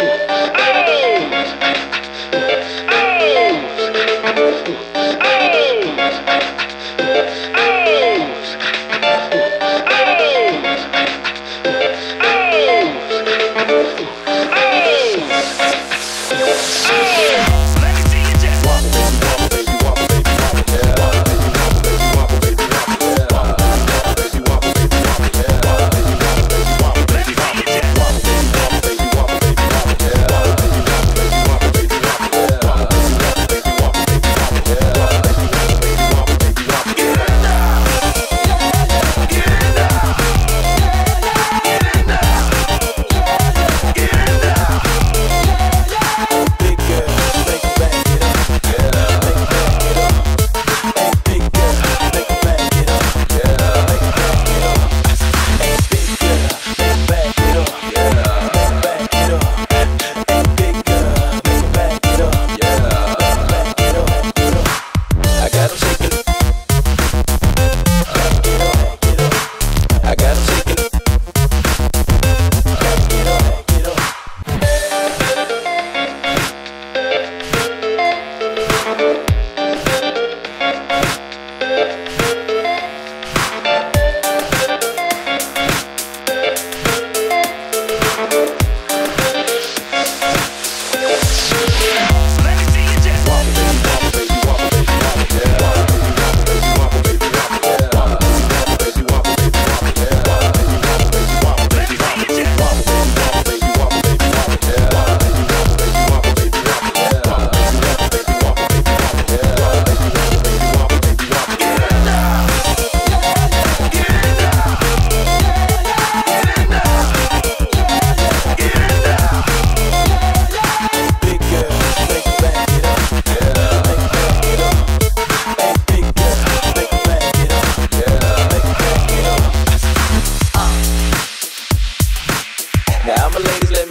mundo.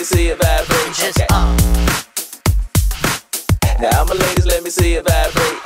See it vibrate. Just uh. Now, my ladies, let me see it vibrate.